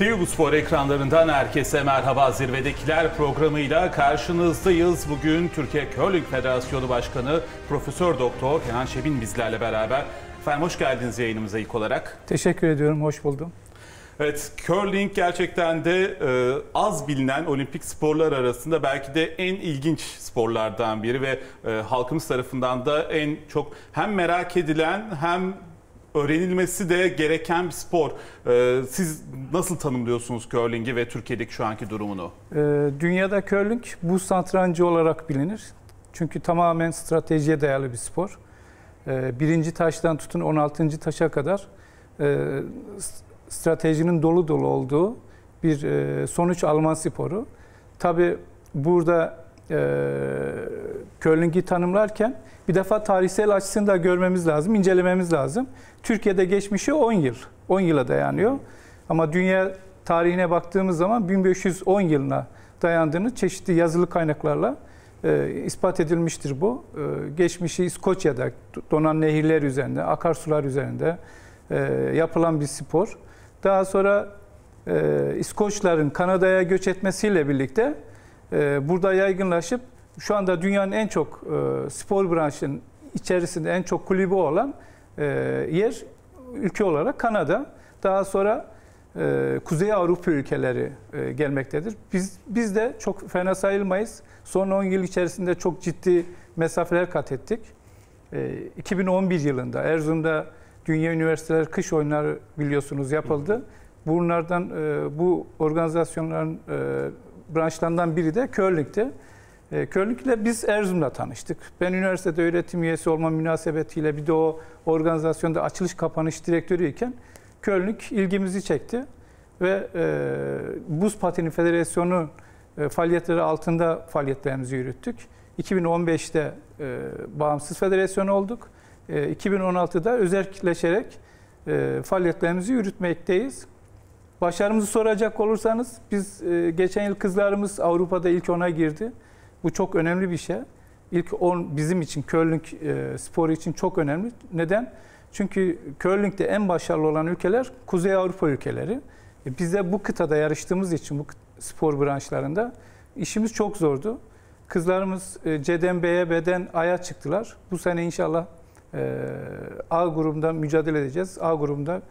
TV Spor ekranlarından herkese merhaba Zirvedekiler programıyla karşınızdayız. Bugün Türkiye Curling Federasyonu Başkanı Profesör Doktor Kenan Şebin bizlerle beraber. Efendim hoş geldiniz yayınımıza ilk olarak. Teşekkür ediyorum, hoş buldum. Evet, curling gerçekten de e, az bilinen olimpik sporlar arasında belki de en ilginç sporlardan biri ve e, halkımız tarafından da en çok hem merak edilen hem öğrenilmesi de gereken bir spor. E, siz nasıl tanımlıyorsunuz curling'i ve Türkiye'deki şu anki durumunu? Ee, dünyada curling buz satrancı olarak bilinir. Çünkü tamamen stratejiye dayalı bir spor. Ee, birinci taştan tutun 16. taşa kadar e, stratejinin dolu dolu olduğu bir e, sonuç alma sporu. Tabi burada e, curling'i tanımlarken bir defa tarihsel açısını da görmemiz lazım, incelememiz lazım. Türkiye'de geçmişi 10 yıl, 10 yıla dayanıyor. Ama dünya tarihine baktığımız zaman 1510 yılına dayandığını çeşitli yazılı kaynaklarla e, ispat edilmiştir bu. E, geçmişi İskoçya'da donan nehirler üzerinde, akarsular üzerinde e, yapılan bir spor. Daha sonra e, İskoçların Kanada'ya göç etmesiyle birlikte e, burada yaygınlaşıp şu anda dünyanın en çok e, spor branşının içerisinde en çok kulübü olan e, yer ülke olarak Kanada. Daha sonra e, Kuzey Avrupa ülkeleri e, gelmektedir. Biz biz de çok fena sayılmayız. Son 10 yıl içerisinde çok ciddi mesafeler kat ettik. E, 2011 yılında Erzurum'da Dünya Üniversiteler Kış Oyunları biliyorsunuz yapıldı. Bunlardan e, bu organizasyonların e, branşlarından biri de curling'ti. E, curling ile biz Erzurum'da tanıştık. Ben üniversitede öğretim üyesi olma münasebetiyle bir de o organizasyonda açılış kapanış direktörüyken curling ilgimizi çekti ve e, Buz Pateni Federasyonu e, faaliyetleri altında faaliyetlerimizi yürüttük. 2015'te e, bağımsız federasyon olduk. E, 2016'da özelleşerek e, faaliyetlerimizi yürütmekteyiz. Başarımızı soracak olursanız biz e, geçen yıl kızlarımız Avrupa'da ilk ona girdi. Bu çok önemli bir şey. İlk 10 bizim için curling e, sporu için çok önemli. Neden? Çünkü curling'de en başarılı olan ülkeler Kuzey Avrupa ülkeleri. E, biz de bu kıtada yarıştığımız için bu spor branşlarında işimiz çok zordu. Kızlarımız e, C'den B'ye, B'den A'ya çıktılar. Bu sene inşallah e, A grubunda mücadele edeceğiz. A grubunda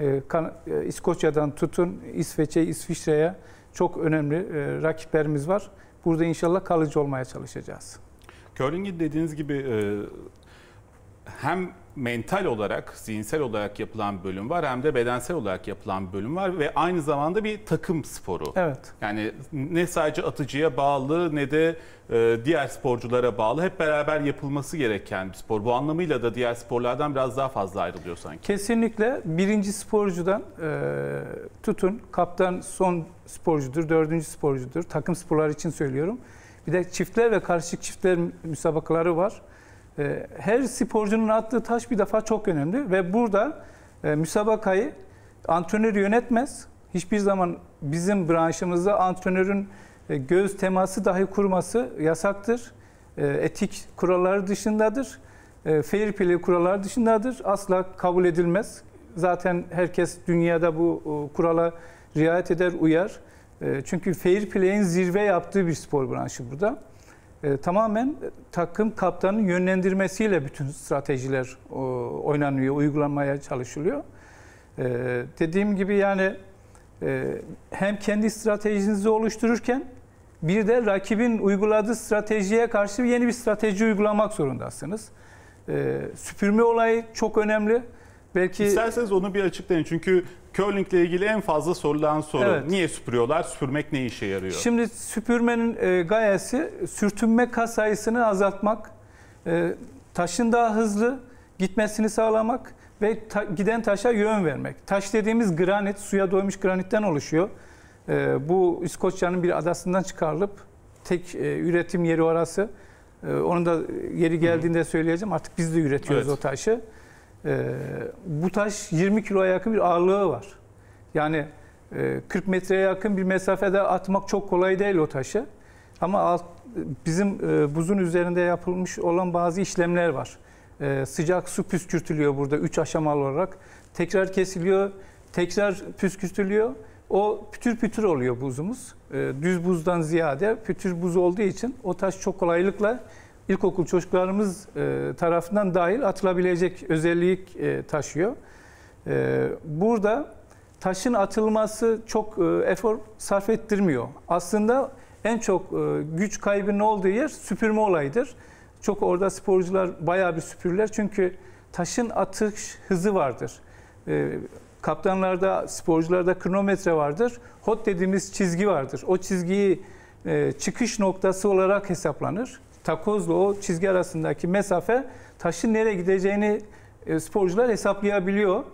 e, kan, e, İskoçya'dan tutun İsveç'e, İsviçre'ye çok önemli e, rakiplerimiz var. Burada inşallah kalıcı olmaya çalışacağız. Curling'i dediğiniz gibi e, hem mental olarak, zihinsel olarak yapılan bölüm var hem de bedensel olarak yapılan bölüm var ve aynı zamanda bir takım sporu. Evet. Yani ne sadece atıcıya bağlı ne de e, diğer sporculara bağlı hep beraber yapılması gereken bir spor. Bu anlamıyla da diğer sporlardan biraz daha fazla ayrılıyor sanki. Kesinlikle birinci sporcudan e, tutun, kaptan son sporcudur, dördüncü sporcudur. Takım sporları için söylüyorum. Bir de çiftler ve karışık çiftler müsabakaları var. E, her sporcunun attığı taş bir defa çok önemli ve burada e, müsabakayı antrenör yönetmez. Hiçbir zaman bizim branşımızda antrenörün e, göz teması dahi kurması yasaktır. E, etik kuralları dışındadır. E, fair play kuralları dışındadır. Asla kabul edilmez. Zaten herkes dünyada bu kurala riayet eder, uyar. Çünkü fair play'in zirve yaptığı bir spor branşı burada. Tamamen takım kaptanın yönlendirmesiyle bütün stratejiler oynanıyor, uygulanmaya çalışılıyor. Dediğim gibi yani hem kendi stratejinizi oluştururken bir de rakibin uyguladığı stratejiye karşı yeni bir strateji uygulamak zorundasınız. Süpürme olayı çok önemli. Belki İsterseniz onu bir açıklayın. Çünkü curling ile ilgili en fazla sorulan soru. Evet. Niye süpürüyorlar? Süpürmek ne işe yarıyor? Şimdi süpürmenin e, gayesi sürtünme kas sayısını azaltmak, e, taşın daha hızlı gitmesini sağlamak ve ta, giden taşa yön vermek. Taş dediğimiz granit, suya doymuş granitten oluşuyor. E, bu İskoçya'nın bir adasından çıkarılıp tek e, üretim yeri orası. E, onu da yeri geldiğinde söyleyeceğim. Artık biz de üretiyoruz evet. o taşı. E, bu taş 20 kiloya yakın bir ağırlığı var. Yani e, 40 metreye yakın bir mesafede atmak çok kolay değil o taşı. Ama alt, bizim e, buzun üzerinde yapılmış olan bazı işlemler var. E, sıcak su püskürtülüyor burada 3 aşamalı olarak. Tekrar kesiliyor, tekrar püskürtülüyor o pütür pütür oluyor buzumuz. E, düz buzdan ziyade pütür buz olduğu için o taş çok kolaylıkla ilkokul çocuklarımız e, tarafından dahil atılabilecek özellik e, taşıyor. E, burada taşın atılması çok efor sarf ettirmiyor. Aslında en çok güç kaybının olduğu yer süpürme olayıdır. Çok orada sporcular bayağı bir süpürürler çünkü taşın atış hızı vardır. E, kaptanlarda, sporcularda kronometre vardır. Hot dediğimiz çizgi vardır. O çizgiyi çıkış noktası olarak hesaplanır. Takozla o çizgi arasındaki mesafe taşın nereye gideceğini e, sporcular hesaplayabiliyor.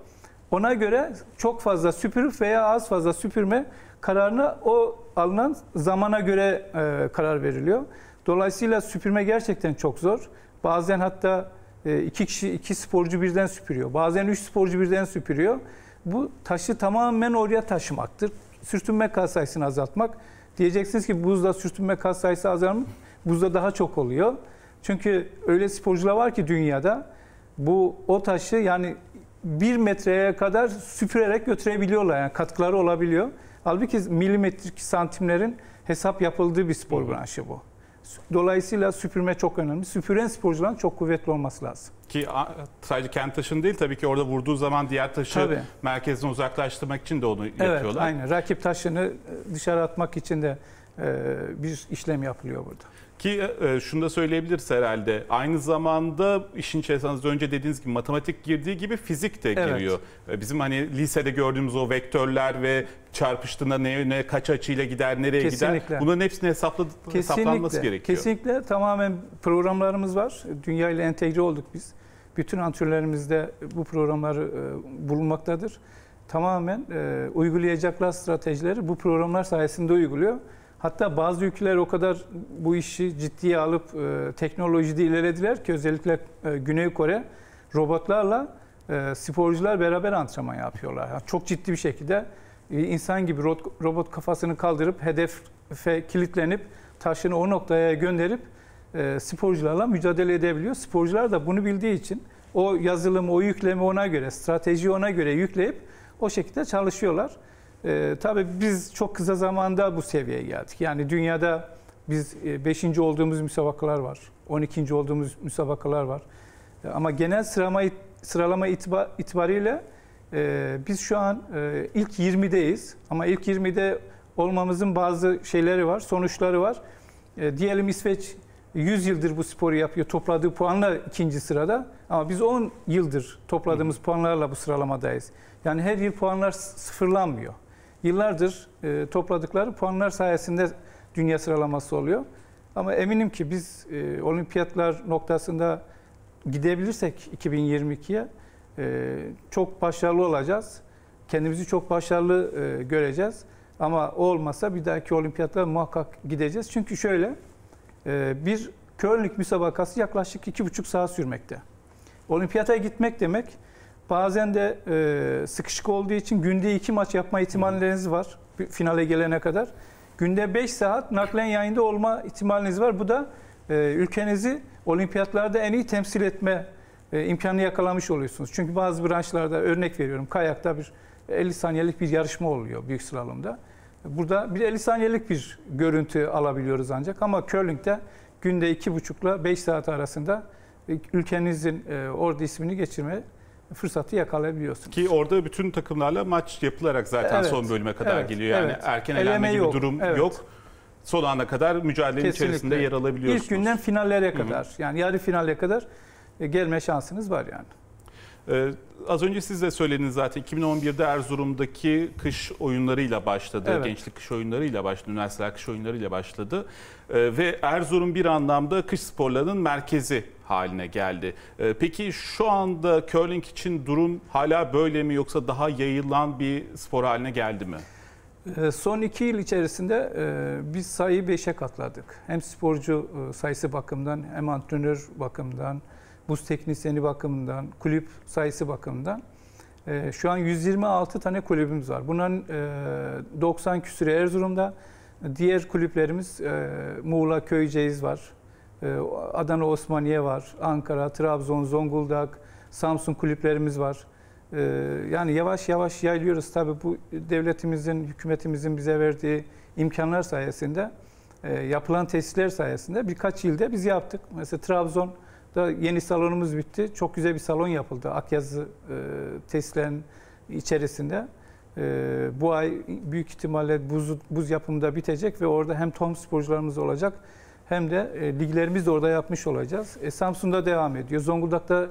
Ona göre çok fazla süpürüp veya az fazla süpürme kararına o alınan zamana göre e, karar veriliyor. Dolayısıyla süpürme gerçekten çok zor. Bazen hatta e, iki kişi, iki sporcu birden süpürüyor. Bazen üç sporcu birden süpürüyor. Bu taşı tamamen oraya taşımaktır. Sürtünme kas sayısını azaltmak. Diyeceksiniz ki buzda sürtünme kas sayısı azalır mı? Buzda daha çok oluyor. Çünkü öyle sporcular var ki dünyada bu o taşı yani bir metreye kadar süpürerek götürebiliyorlar. Yani katkıları olabiliyor. Halbuki milimetrik santimlerin hesap yapıldığı bir spor branşı bu. Dolayısıyla süpürme çok önemli. Süpüren sporcuların çok kuvvetli olması lazım. Ki sadece kendi taşını değil tabii ki orada vurduğu zaman diğer taşı Tabii. merkezden uzaklaştırmak için de onu Evet, yapıyorlar. aynen. Rakip taşını dışarı atmak için de e, bir işlem yapılıyor burada. Ki e, şunu da söyleyebiliriz herhalde. Aynı zamanda işin içerisine az önce dediğiniz gibi matematik girdiği gibi fizik de Evet. giriyor. E, Bizim hani lisede gördüğümüz o vektörler ve çarpıştığında ne, ne kaç açıyla gider, nereye gider. Kesinlikle. Bunların hepsini hesapla, hesaplanması gerekiyor. Kesinlikle tamamen programlarımız var. Dünya ile entegre olduk biz. Bütün antrenörlerimizde bu programlar e, bulunmaktadır. Tamamen e, uygulayacaklar stratejileri bu programlar sayesinde uyguluyor. Hatta bazı ülkeler o kadar bu işi ciddiye alıp e, teknolojide ilerlediler ki özellikle e, Güney Kore robotlarla e, sporcular beraber antrenman yapıyorlar. Yani çok ciddi bir şekilde e, insan gibi ro- robot kafasını kaldırıp hedefe kilitlenip taşını o noktaya gönderip e, sporcularla mücadele edebiliyor. Sporcular da bunu bildiği için o yazılımı, o yüklemi ona göre, stratejiyi ona göre yükleyip o şekilde çalışıyorlar. E, tabii biz çok kısa zamanda bu seviyeye geldik. Yani dünyada biz 5. olduğumuz müsabakalar var. 12. olduğumuz müsabakalar var. E, ama genel sıralama, sıralama itibar, itibariyle e, biz şu an e, ilk 20'deyiz. Ama ilk 20'de olmamızın bazı şeyleri var, sonuçları var. E, diyelim İsveç 100 yıldır bu sporu yapıyor. Topladığı puanla ikinci sırada. Ama biz 10 yıldır topladığımız puanlarla bu sıralamadayız. Yani her yıl puanlar sıfırlanmıyor. Yıllardır e, topladıkları puanlar sayesinde dünya sıralaması oluyor. Ama eminim ki biz e, olimpiyatlar noktasında gidebilirsek 2022'ye e, çok başarılı olacağız. Kendimizi çok başarılı e, göreceğiz. Ama o olmasa bir dahaki olimpiyatlara muhakkak gideceğiz. Çünkü şöyle e, bir curling müsabakası yaklaşık iki buçuk saat sürmekte. Olimpiyata gitmek demek bazen de e, sıkışık olduğu için günde iki maç yapma ihtimalleriniz var finale gelene kadar. Günde 5 saat naklen yayında olma ihtimaliniz var. Bu da e, ülkenizi olimpiyatlarda en iyi temsil etme e, imkanı yakalamış oluyorsunuz. Çünkü bazı branşlarda örnek veriyorum kayakta bir 50 saniyelik bir yarışma oluyor büyük slalomda. Burada bir 50 saniyelik bir görüntü alabiliyoruz ancak ama curling'de günde 2,5 ile 5 saat arasında e, ülkenizin e, orada ismini geçirme fırsatı yakalayabiliyorsunuz. Ki orada bütün takımlarla maç yapılarak zaten Evet. son bölüme kadar Evet, geliyor. Yani evet. erken Eleme elenme gibi yok, durum evet. yok. Son ana kadar mücadelenin Kesinlikle. içerisinde yer alabiliyorsunuz. İlk günden finallere kadar yani yarı finale kadar e, gelme şansınız var yani. Ee, az önce siz de söylediniz zaten 2011'de Erzurum'daki kış oyunlarıyla başladı. Evet. Gençlik kış oyunlarıyla başladı. Üniversiteler kış oyunlarıyla başladı. Ee, ve Erzurum bir anlamda kış sporlarının merkezi haline geldi. Ee, peki şu anda curling için durum hala böyle mi yoksa daha yayılan bir spor haline geldi mi? Son iki yıl içerisinde e, biz sayıyı 5'e katladık. Hem sporcu e, sayısı bakımından hem antrenör bakımından, buz teknisyeni bakımından, kulüp sayısı bakımından. E, Şu an 126 tane kulübümüz var. Bunların e, 90 küsürü Erzurum'da. Diğer kulüplerimiz e, Muğla Köyceğiz var. e, Adana Osmaniye var. Ankara, Trabzon, Zonguldak, Samsun kulüplerimiz var. Ee, yani yavaş yavaş yayılıyoruz. Tabii bu devletimizin, hükümetimizin bize verdiği imkanlar sayesinde, e, yapılan tesisler sayesinde birkaç ilde biz yaptık. Mesela Trabzon'da yeni salonumuz bitti. Çok güzel bir salon yapıldı Akyazı e, tesislerin içerisinde. E, bu ay büyük ihtimalle buz, buz yapımı bitecek ve orada hem tom sporcularımız olacak hem de e, liglerimiz de orada yapmış olacağız. E, Samsun'da devam ediyor. Zonguldak'ta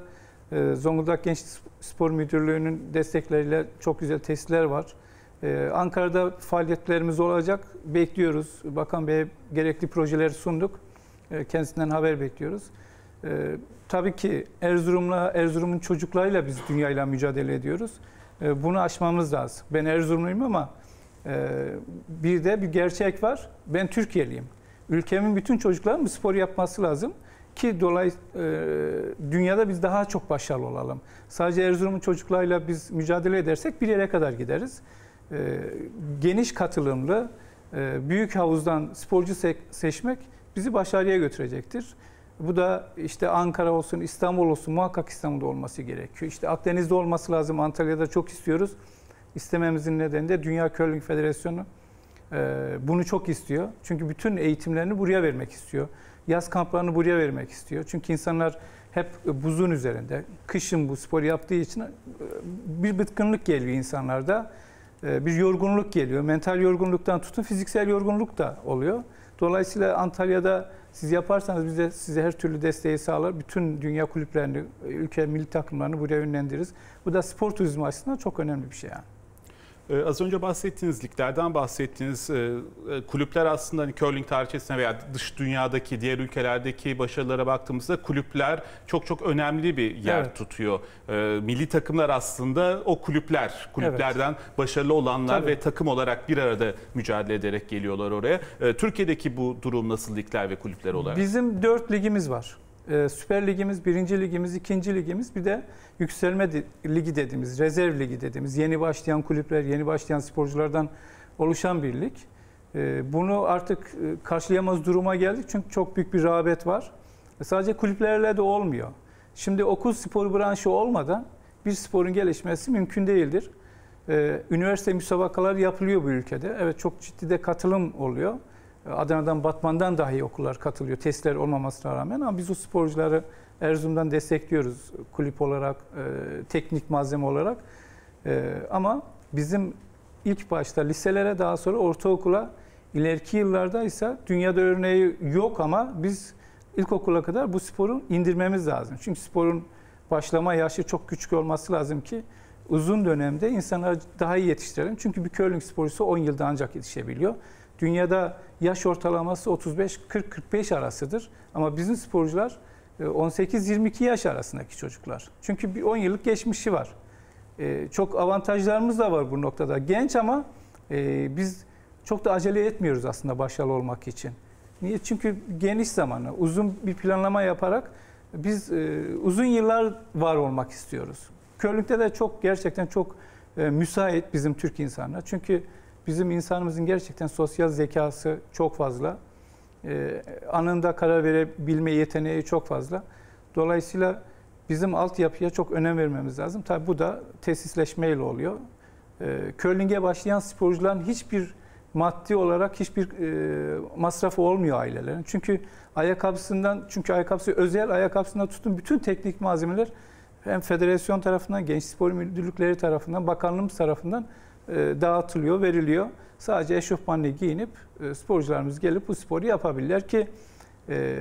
e, Zonguldak Genç Spor Müdürlüğü'nün destekleriyle çok güzel tesisler var. E, Ankara'da faaliyetlerimiz olacak. Bekliyoruz. Bakan Bey'e gerekli projeleri sunduk. E, kendisinden haber bekliyoruz. E, tabii ki Erzurum'la, Erzurum'un çocuklarıyla biz dünyayla mücadele ediyoruz. E, bunu aşmamız lazım. Ben Erzurumluyum ama e, bir de bir gerçek var. Ben Türkiye'liyim. Ülkemin bütün çocukların bu spor yapması lazım ki dolay e, dünyada biz daha çok başarılı olalım. Sadece Erzurum'un çocuklarıyla biz mücadele edersek bir yere kadar gideriz. E, geniş katılımlı e, büyük havuzdan sporcu se- seçmek bizi başarıya götürecektir. Bu da işte Ankara olsun, İstanbul olsun muhakkak İstanbul'da olması gerekiyor. İşte Akdeniz'de olması lazım. Antalya'da çok istiyoruz. İstememizin nedeni de Dünya Curling Federasyonu e, bunu çok istiyor. Çünkü bütün eğitimlerini buraya vermek istiyor. Yaz kamplarını buraya vermek istiyor. Çünkü insanlar hep buzun üzerinde. Kışın bu spor yaptığı için e, bir bıtkınlık geliyor insanlarda. E, bir yorgunluk geliyor. Mental yorgunluktan tutun fiziksel yorgunluk da oluyor. Dolayısıyla Antalya'da siz yaparsanız biz de size her türlü desteği sağlar. Bütün dünya kulüplerini, ülke milli takımlarını buraya yönlendiririz. Bu da spor turizmi açısından çok önemli bir şey yani. Ee, az önce bahsettiğiniz liglerden bahsettiğiniz e, e, kulüpler aslında hani curling tarihçesine veya dış dünyadaki diğer ülkelerdeki başarılara baktığımızda kulüpler çok çok önemli bir yer Evet. tutuyor. E, milli takımlar aslında o kulüpler, kulüplerden başarılı olanlar Tabii. ve takım olarak bir arada mücadele ederek geliyorlar oraya. E, Türkiye'deki bu durum nasıl ligler ve kulüpler olarak? Bizim dört ligimiz var. Ee, Süper Ligimiz, birinci ligimiz, ikinci ligimiz bir de yükselme ligi dediğimiz, rezerv ligi dediğimiz yeni başlayan kulüpler, yeni başlayan sporculardan oluşan bir lig. Ee, Bunu artık e, karşılayamaz duruma geldik çünkü çok büyük bir rağbet var. E, Sadece kulüplerle de olmuyor. Şimdi okul spor branşı olmadan bir sporun gelişmesi mümkün değildir. Ee, Üniversite müsabakaları yapılıyor bu ülkede. Evet çok ciddi de katılım oluyor. Adana'dan, Batman'dan dahi okullar katılıyor. Testler olmamasına rağmen ama biz o sporcuları Erzurum'dan destekliyoruz kulüp olarak, e, teknik malzeme olarak. E, ama bizim ilk başta liselere daha sonra ortaokula ileriki yıllarda ise dünyada örneği yok ama biz ilkokula kadar bu sporu indirmemiz lazım. Çünkü sporun başlama yaşı çok küçük olması lazım ki uzun dönemde insanları daha iyi yetiştirelim. Çünkü bir curling sporcusu 10 yılda ancak yetişebiliyor. Dünyada yaş ortalaması 35-40-45 arasıdır. Ama bizim sporcular e, 18-22 yaş arasındaki çocuklar. Çünkü bir 10 yıllık geçmişi var. E, Çok avantajlarımız da var bu noktada. Genç ama e, biz çok da acele etmiyoruz aslında başarılı olmak için. Niye? Çünkü geniş zamanı, uzun bir planlama yaparak biz e, uzun yıllar var olmak istiyoruz. Körlükte de çok gerçekten çok e, müsait bizim Türk insanlar. Çünkü bizim insanımızın gerçekten sosyal zekası çok fazla. E, anında karar verebilme yeteneği çok fazla. Dolayısıyla bizim altyapıya çok önem vermemiz lazım. Tabii bu da tesisleşmeyle oluyor. E, curling'e başlayan sporcuların hiçbir maddi olarak hiçbir e, masrafı olmuyor ailelerin. Çünkü ayakkabısından, çünkü ayakkabısı özel ayakkabısından tutun bütün teknik malzemeler hem federasyon tarafından, genç spor müdürlükleri tarafından, bakanlığımız tarafından dağıtılıyor, veriliyor. Sadece eşofmanla giyinip e, sporcularımız gelip bu sporu yapabilirler ki e,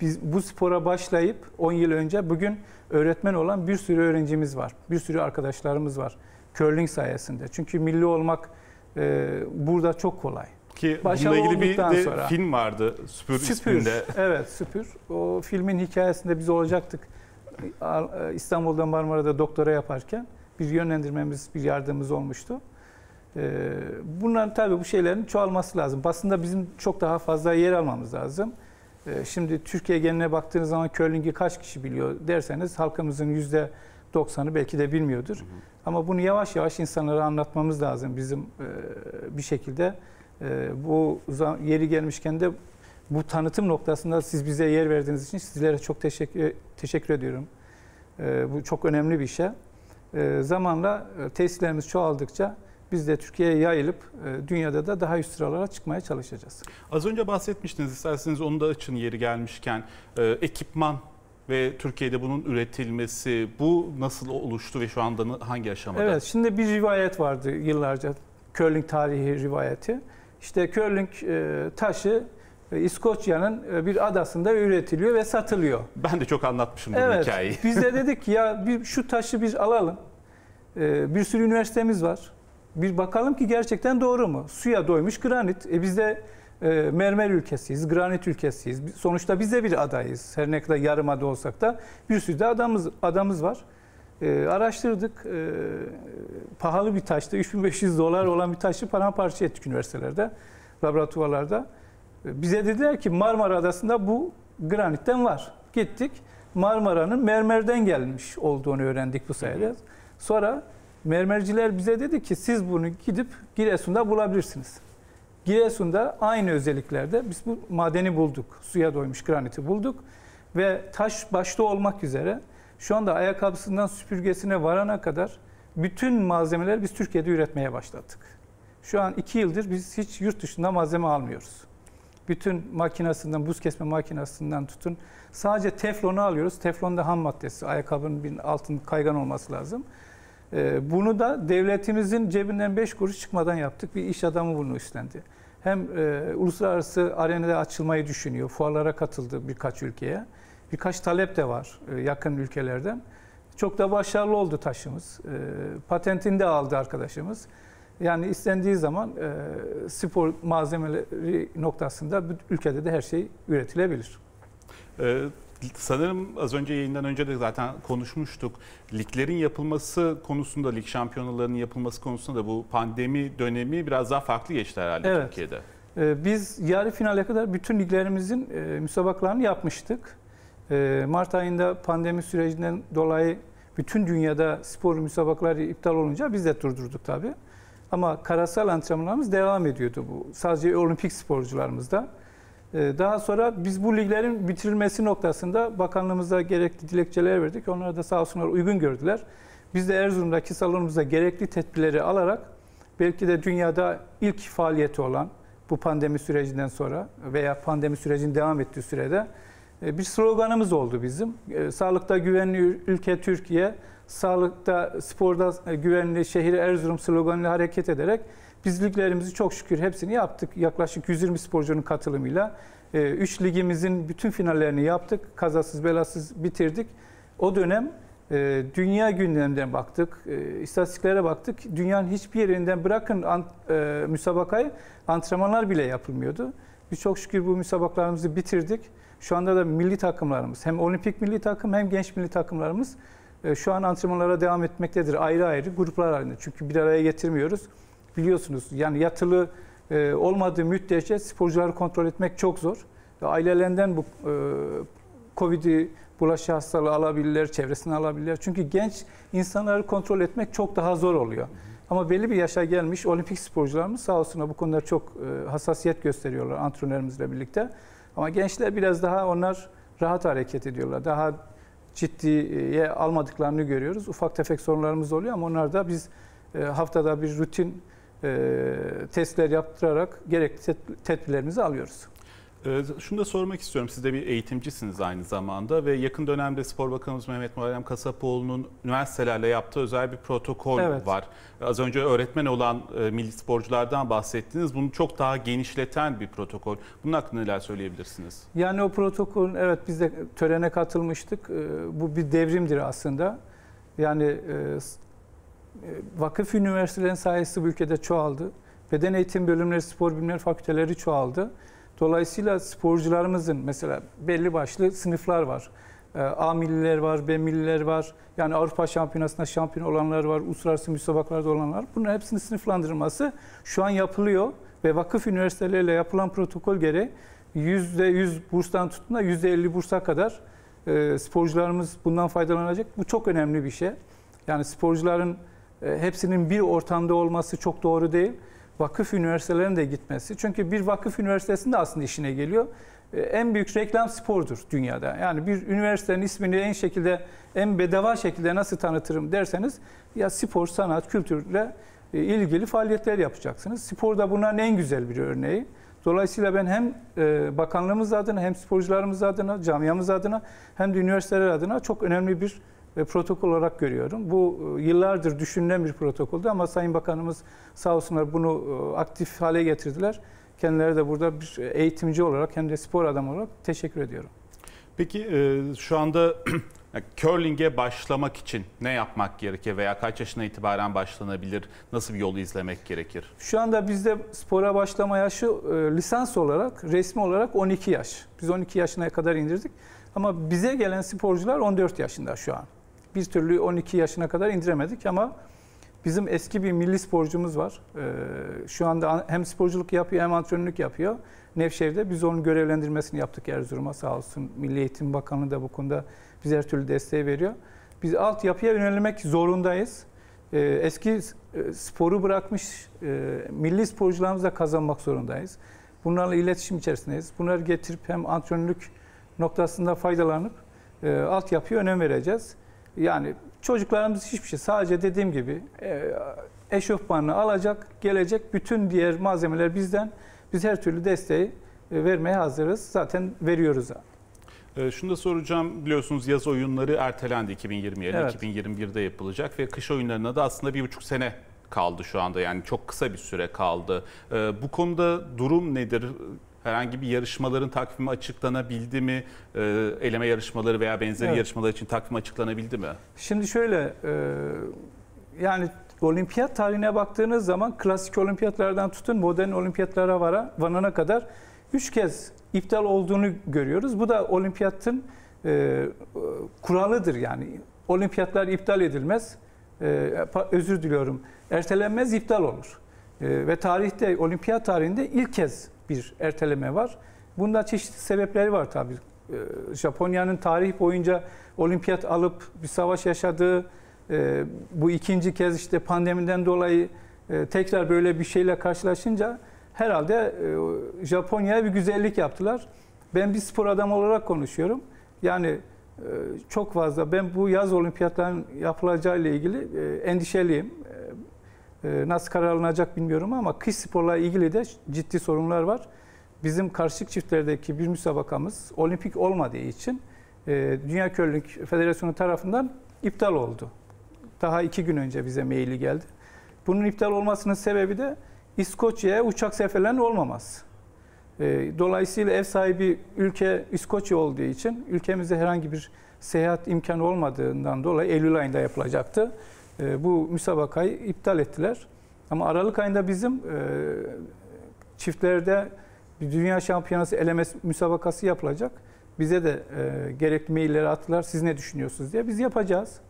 biz bu spora başlayıp 10 yıl önce bugün öğretmen olan bir sürü öğrencimiz var. Bir sürü arkadaşlarımız var. Curling sayesinde. Çünkü milli olmak e, burada çok kolay. Ki Başarılı bununla ilgili bir de sonra. film vardı Süpür, Süpür. isminde. Evet Süpür. O filmin hikayesinde biz olacaktık. İstanbul'da Marmara'da doktora yaparken bir yönlendirmemiz, bir yardımımız olmuştu. Ee, Bunların tabii bu şeylerin çoğalması lazım. Basında bizim çok daha fazla yer almamız lazım. Ee, Şimdi Türkiye geneline baktığınız zaman curling'i kaç kişi biliyor derseniz halkımızın yüzde 90'ı belki de bilmiyordur. Ama bunu yavaş yavaş insanlara anlatmamız lazım bizim e, bir şekilde. E, Bu yeri gelmişken de bu tanıtım noktasında siz bize yer verdiğiniz için sizlere çok teşekkür teşekkür ediyorum. E, Bu çok önemli bir şey. e, zamanla e, tesislerimiz çoğaldıkça biz de Türkiye'ye yayılıp e, dünyada da daha üst sıralara çıkmaya çalışacağız. Az önce bahsetmiştiniz isterseniz onu da açın yeri gelmişken e, ekipman ve Türkiye'de bunun üretilmesi bu nasıl oluştu ve şu anda hangi aşamada? Evet şimdi bir rivayet vardı yıllarca curling tarihi rivayeti. İşte curling e, taşı İskoçya'nın bir adasında üretiliyor ve satılıyor. Ben de çok anlatmışım bu Evet. hikayeyi. Biz de dedik ki ya bir şu taşı bir alalım. Bir sürü üniversitemiz var. Bir bakalım ki gerçekten doğru mu? Suya doymuş granit. E biz de e, mermer ülkesiyiz, granit ülkesiyiz. Sonuçta biz de bir adayız. Her ne kadar yarım ada olsak da bir sürü de adamız, adamız var. E, araştırdık. E, pahalı bir taştı. 3500 dolar olan bir taşı paramparça ettik üniversitelerde, laboratuvarlarda. E, bize dediler ki Marmara Adası'nda bu granitten var. Gittik. Marmara'nın mermerden gelmiş olduğunu öğrendik bu sayede. Sonra mermerciler bize dedi ki siz bunu gidip Giresun'da bulabilirsiniz. Giresun'da aynı özelliklerde biz bu madeni bulduk. Suya doymuş graniti bulduk. Ve taş başta olmak üzere şu anda ayakkabısından süpürgesine varana kadar bütün malzemeleri biz Türkiye'de üretmeye başladık. Şu an iki yıldır biz hiç yurt dışında malzeme almıyoruz. Bütün makinasından, buz kesme makinasından tutun. Sadece teflonu alıyoruz. Teflon da ham maddesi. Ayakkabının bir altın kaygan olması lazım. Ee, Bunu da devletimizin cebinden 5 kuruş çıkmadan yaptık. Bir iş adamı bunu üstlendi. Hem e, uluslararası arenada açılmayı düşünüyor. Fuarlara katıldı birkaç ülkeye. Birkaç talep de var e, yakın ülkelerden. Çok da başarılı oldu taşımız. E, patentini de aldı arkadaşımız. Yani istendiği zaman e, spor malzemeleri noktasında ülkede de her şey üretilebilir. Ee, sanırım az önce yayından önce de zaten konuşmuştuk. Liglerin yapılması konusunda, lig şampiyonalarının yapılması konusunda da bu pandemi dönemi biraz daha farklı geçti herhalde Evet. Türkiye'de. Ee, Biz yarı finale kadar bütün liglerimizin e, müsabaklarını yapmıştık. Ee, Mart ayında pandemi sürecinden dolayı bütün dünyada spor müsabakları iptal olunca biz de durdurduk tabii. Ama karasal antrenmanlarımız devam ediyordu bu. Sadece olimpik sporcularımızda. Ee, Daha sonra biz bu liglerin bitirilmesi noktasında bakanlığımıza gerekli dilekçeler verdik. Onlar da sağ olsunlar uygun gördüler. Biz de Erzurum'daki salonumuzda gerekli tedbirleri alarak belki de dünyada ilk faaliyeti olan bu pandemi sürecinden sonra veya pandemi sürecinin devam ettiği sürede e, bir sloganımız oldu bizim. E, Sağlıkta güvenli ülke Türkiye, sağlıkta sporda e, güvenli şehir Erzurum sloganıyla hareket ederek biz liglerimizi çok şükür hepsini yaptık. Yaklaşık 120 sporcunun katılımıyla 3 ligimizin bütün finallerini yaptık. Kazasız belasız bitirdik. O dönem e, dünya gündeminden baktık, e, istatistiklere baktık. Dünyanın hiçbir yerinden bırakın an, e, müsabakayı antrenmanlar bile yapılmıyordu. Biz çok şükür bu müsabaklarımızı bitirdik. Şu anda da milli takımlarımız hem olimpik milli takım hem genç milli takımlarımız e, şu an antrenmanlara devam etmektedir ayrı ayrı gruplar halinde. Çünkü bir araya getirmiyoruz. Biliyorsunuz yani yatılı e, olmadığı müddetçe sporcuları kontrol etmek çok zor. Ailelerinden bu e, Covid'i bulaşı hastalığı alabilirler, çevresine alabilirler. Çünkü genç insanları kontrol etmek çok daha zor oluyor. Ama belli bir yaşa gelmiş olimpik sporcularımız sağ olsunlar bu konuda çok e, hassasiyet gösteriyorlar antrenörümüzle birlikte. Ama gençler biraz daha onlar rahat hareket ediyorlar. Daha ciddiye almadıklarını görüyoruz. Ufak tefek sorunlarımız oluyor ama onlar da biz e, haftada bir rutin e, testler yaptırarak gerekli ted- tedbirlerimizi alıyoruz. Ee, Şunu da sormak istiyorum. Siz de bir eğitimcisiniz aynı zamanda ve yakın dönemde Spor Bakanımız Mehmet Muharrem Kasapoğlu'nun üniversitelerle yaptığı özel bir protokol Evet. var. Az önce öğretmen olan e, milli sporculardan bahsettiniz. Bunu çok daha genişleten bir protokol. Bunun hakkında neler söyleyebilirsiniz? Yani o protokolün evet biz de törene katılmıştık. Ee, Bu bir devrimdir aslında. Yani e, e, vakıf üniversitelerin sayısı bu ülkede çoğaldı. Beden eğitim bölümleri, spor bilimleri fakülteleri çoğaldı. Dolayısıyla sporcularımızın mesela belli başlı sınıflar var. Ee, A milliler var, B milliler var. Yani Avrupa Şampiyonası'nda şampiyon olanlar var, uluslararası müsabakalarda olanlar. Bunların hepsinin sınıflandırılması şu an yapılıyor ve vakıf üniversiteleriyle yapılan protokol gereği %100 burstan tutun da %50 bursa kadar e, sporcularımız bundan faydalanacak. Bu çok önemli bir şey. Yani sporcuların hepsinin bir ortamda olması çok doğru değil. Vakıf üniversitelerinin de gitmesi. Çünkü bir vakıf üniversitesinde aslında işine geliyor. e, en büyük reklam spordur dünyada. Yani bir üniversitenin ismini en şekilde en bedava şekilde nasıl tanıtırım derseniz ya spor, sanat, kültürle e, ilgili faaliyetler yapacaksınız. Spor da bunların en güzel bir örneği. Dolayısıyla ben hem e, bakanlığımız adına hem sporcularımız adına, camiamız adına hem de üniversiteler adına çok önemli bir e, protokol olarak görüyorum. Bu e, yıllardır düşünülen bir protokoldü ama Sayın Bakanımız sağ olsunlar bunu e, aktif hale getirdiler. Kendileri de burada bir eğitimci olarak hem de spor adamı olarak teşekkür ediyorum. Peki e, şu anda curling'e başlamak için ne yapmak gerekir veya kaç yaşına itibaren başlanabilir? Nasıl bir yolu izlemek gerekir? Şu anda bizde spora başlama yaşı e, lisans olarak, resmi olarak 12 yaş. Biz 12 yaşına kadar indirdik. Ama bize gelen sporcular 14 yaşında şu an. Bir türlü 12 yaşına kadar indiremedik ama bizim eski bir milli sporcumuz var. E, şu anda hem sporculuk yapıyor hem antrenörlük yapıyor. Nevşehir'de biz onun görevlendirmesini yaptık Erzurum'a sağ olsun. Milli Eğitim Bakanlığı da bu konuda bize her türlü desteği veriyor. Biz altyapıya yönelmek zorundayız. Ee, eski e, sporu bırakmış e, milli sporcularımızla kazanmak zorundayız. Bunlarla iletişim içerisindeyiz. Bunları getirip hem antrenörlük noktasında faydalanıp e, altyapıya önem vereceğiz. Yani çocuklarımız hiçbir şey sadece dediğim gibi e, eşofmanını alacak, gelecek bütün diğer malzemeler bizden. Biz her türlü desteği e, vermeye hazırız. Zaten veriyoruz. E, şunu da soracağım biliyorsunuz yaz oyunları ertelendi 2020'ye Evet. 2021'de yapılacak ve kış oyunlarına da aslında bir buçuk sene kaldı şu anda yani çok kısa bir süre kaldı. E, bu konuda durum nedir? Herhangi bir yarışmaların takvimi açıklanabildi mi? E, eleme yarışmaları veya benzeri Evet. yarışmalar için takvim açıklanabildi mi? Şimdi şöyle e, yani olimpiyat tarihine baktığınız zaman klasik olimpiyatlardan tutun modern olimpiyatlara vara, varana kadar üç kez iptal olduğunu görüyoruz. Bu da olimpiyatın e, kuralıdır yani. Olimpiyatlar iptal edilmez. E, özür diliyorum. Ertelenmez, iptal olur. E, ve tarihte, olimpiyat tarihinde ilk kez bir erteleme var. Bunda çeşitli sebepleri var tabii. E, Japonya'nın tarih boyunca olimpiyat alıp bir savaş yaşadığı, e, bu ikinci kez işte pandemiden dolayı e, tekrar böyle bir şeyle karşılaşınca herhalde e, Japonya'ya bir güzellik yaptılar. Ben bir spor adamı olarak konuşuyorum. Yani çok fazla ben bu yaz olimpiyatların yapılacağı ile ilgili endişeliyim. E, e, Nasıl karar alınacak bilmiyorum ama kış sporla ilgili de ciddi sorunlar var. Bizim karışık çiftlerdeki bir müsabakamız olimpik olmadığı için e, Dünya Curling Federasyonu tarafından iptal oldu. Daha iki gün önce bize maili geldi. Bunun iptal olmasının sebebi de İskoçya'ya uçak seferlerinin olmaması. E, Dolayısıyla ev sahibi ülke İskoçya olduğu için ülkemizde herhangi bir seyahat imkanı olmadığından dolayı Eylül ayında yapılacaktı. E, Bu müsabakayı iptal ettiler. Ama Aralık ayında bizim e, çiftlerde bir dünya şampiyonası eleme müsabakası yapılacak. Bize de e, gerekli mailleri attılar. Siz ne düşünüyorsunuz diye. Biz yapacağız.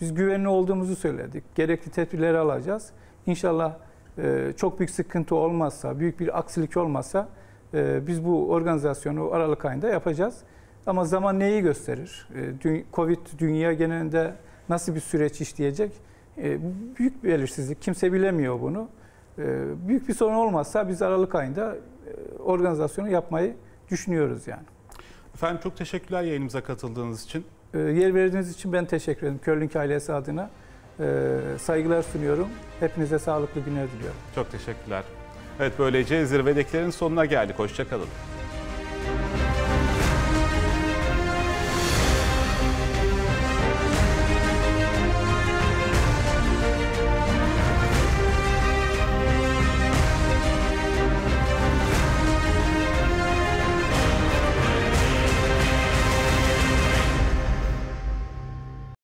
Biz güvenli olduğumuzu söyledik. Gerekli tedbirleri alacağız. İnşallah e, çok büyük sıkıntı olmazsa, büyük bir aksilik olmazsa e, biz bu organizasyonu Aralık ayında yapacağız. Ama zaman neyi gösterir? Covid dünya genelinde nasıl bir süreç işleyecek? E, büyük bir belirsizlik. Kimse bilemiyor bunu. E, büyük bir sorun olmazsa biz Aralık ayında e, organizasyonu yapmayı düşünüyoruz yani. Efendim çok teşekkürler yayınımıza katıldığınız için. E, yer verdiğiniz için ben teşekkür ederim. Curling ailesi adına e, saygılar sunuyorum. Hepinize sağlıklı günler diliyorum. Çok teşekkürler. Evet böylece zirvedekilerin sonuna geldik. Hoşçakalın.